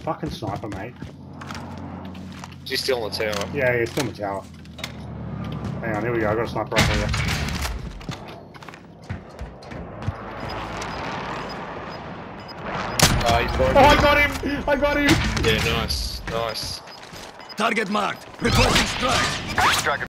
fucking sniper, mate. Is he still in the tower? Yeah, he's still in the tower. Hang on, here we go. I got a sniper right here. Oh, Oh, I got him! I got him! Yeah, nice, nice. Target marked. Requesting strike. Strike.